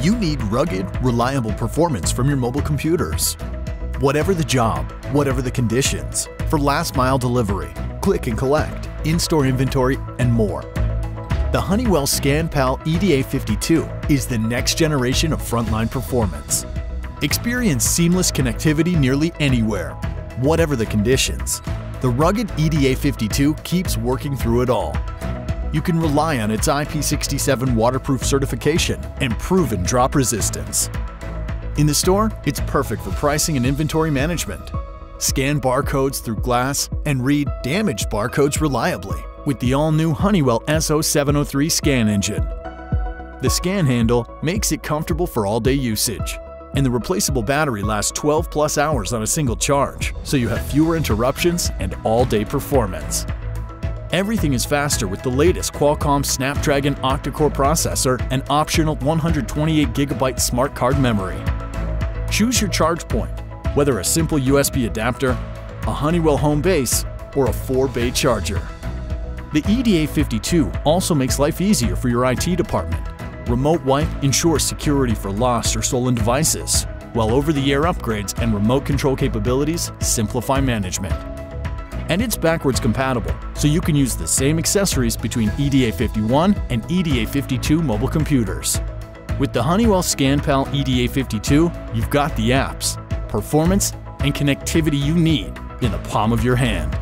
You need rugged, reliable performance from your mobile computers. Whatever the job, whatever the conditions, for last mile delivery, click and collect, in-store inventory, and more. The Honeywell ScanPal EDA52 is the next generation of frontline performance. Experience seamless connectivity nearly anywhere, whatever the conditions. The rugged EDA52 keeps working through it all. You can rely on its IP67 waterproof certification and proven drop resistance. In the store, it's perfect for pricing and inventory management. Scan barcodes through glass and read damaged barcodes reliably with the all-new Honeywell SO703 scan engine. The scan handle makes it comfortable for all-day usage, and the replaceable battery lasts 12 plus hours on a single charge, so you have fewer interruptions and all-day performance. Everything is faster with the latest Qualcomm Snapdragon octa-core processor and optional 128GB smart card memory. Choose your charge point, whether a simple USB adapter, a Honeywell home base, or a 4-bay charger. The EDA52 also makes life easier for your IT department. Remote Wipe ensures security for lost or stolen devices, while over-the-air upgrades and remote control capabilities simplify management. And it's backwards compatible, so you can use the same accessories between EDA51 and EDA52 mobile computers. With the Honeywell ScanPal EDA52, you've got the apps, performance, and connectivity you need in the palm of your hand.